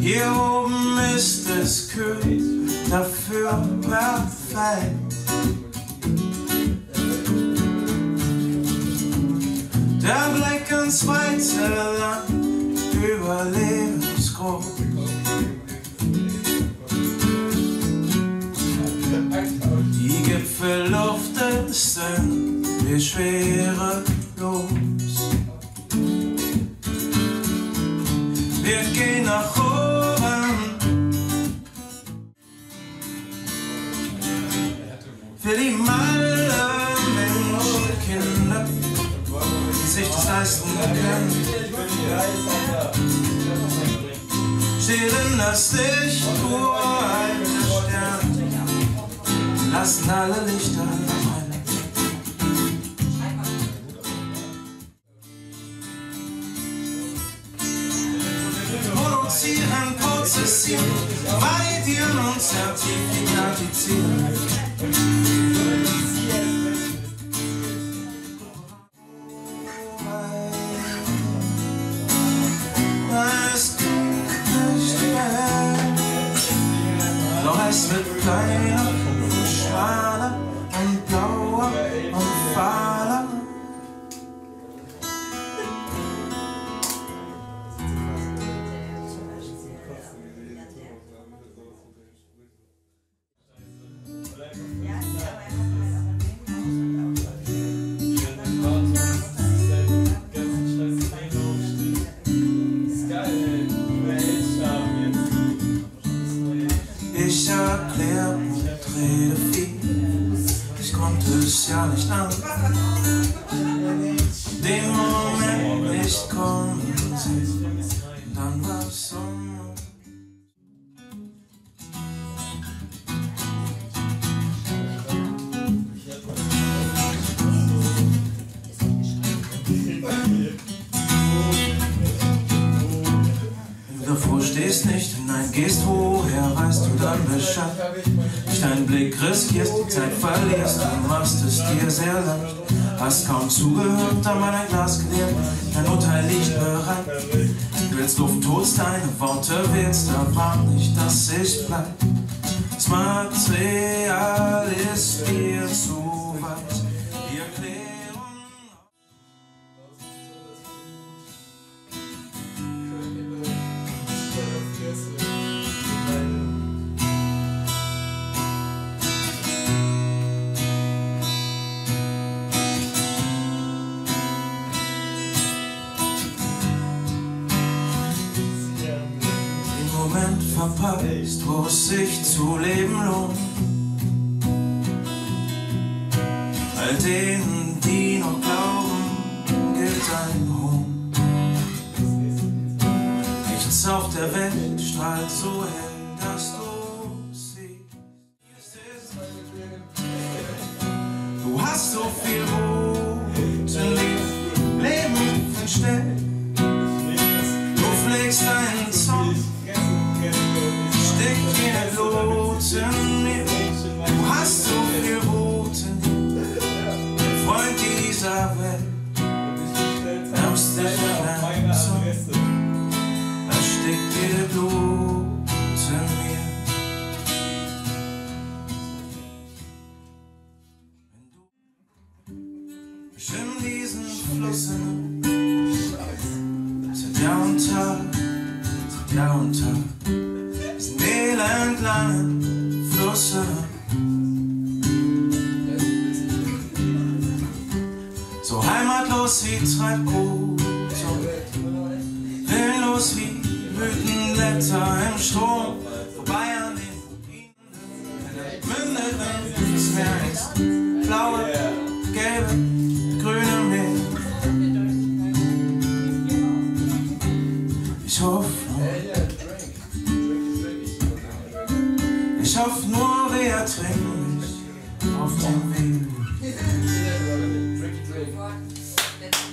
Hier oben ist es kühl, dafür perfekt. Der Blick ins weite Land, überlebensgroß. Die Gipfel luften wir schwerelos. Wir gehen leisten können. Steht in das Licht, uralte Sterne, lassen alle Lichter brennen. Produzieren, prozessieren, validieren und zertifikatisieren. Es wird kleiner und schmaler und blauer und fahler. Ich erklär und rede viel, ich konnte es ja nicht an. Den Moment nicht kommen sehen, davor stehst, nicht hineingehst, woher weißt du dann Bescheid? Nicht deinen Blick riskierst, die Zeit verlierst, du machst es dir sehr leicht. Hast kaum zugehört, da mein Glas geleert, dein Urteil liegt bereit. Du willst Luft, holst deine Worte, willst aber nicht, dass ich bleib. Das Material ist dir zu Moment verpasst, wo es sich zu leben lohnt. All denen, die noch glauben, gilt ein Hohn. Nichts auf der Welt strahlt so hell, dass du siehst. Du hast so viel Mut im Leben, Leben verstellt. Du pflegst einen Zorn, dieser Welt. An deinen Zorn, da steckt Blut in mir. In diesen hinein Seit Jahr und Tag, seit Jahr und Tag Diesen elendlangen Fluss Willenlos wie Treibgut willenlos wie Blütenblätter im Strom, vorbei an den Ruinen, mündet ins Meer ins blaue, gelbe, grüne Meer. Ich hoffe, ich hoffe nur, wir ertrinken mich auf dem Weg. Gracias.